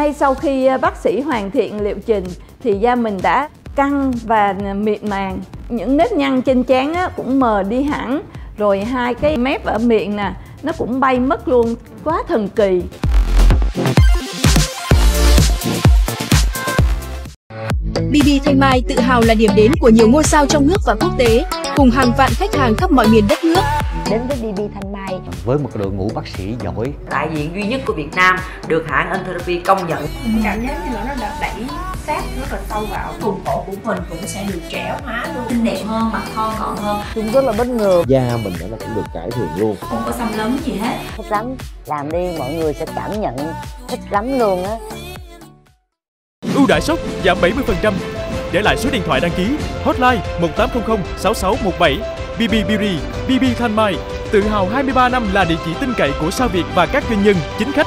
ngay sau khi ờ, bác sĩ hoàn thiện liệu trình thì da mình đã căng và ờ, mịn màng. Những nếp nhăn trên trán cũng mờ đi hẳn. Rồi hai cái mép ở miệng nè, nó cũng bay mất luôn. Quá thần kỳ. BB Thanh Mai tự hào là điểm đến của nhiều ngôi sao trong nước và quốc tế, cùng hàng vạn khách hàng khắp mọi miền đất nước. đến với BB Thanh Mai với một đội ngũ bác sĩ giỏi đại diện duy nhất của Việt Nam được hãng Entherapy công nhận. cảm giác như là nó đã đẩy sát rất là sâu vào vùng cổ của mình cũng sẽ được trẻ hóa luôn xinh đẹp hơn, mặt thon gọn hơn, chúng rất là bất ngờ da mình đã cũng được cải thiện luôn không có xăm lấm gì hết. thích lắm làm đi mọi người sẽ cảm nhận thích lắm luôn á Ưu đãi sốc giảm 70%. Để lại số điện thoại đăng ký hotline 1800 6617 BB Beauty, BB Thanh Mai. Tự hào 23 năm là địa chỉ tin cậy của sao Việt và các doanh nhân, chính khách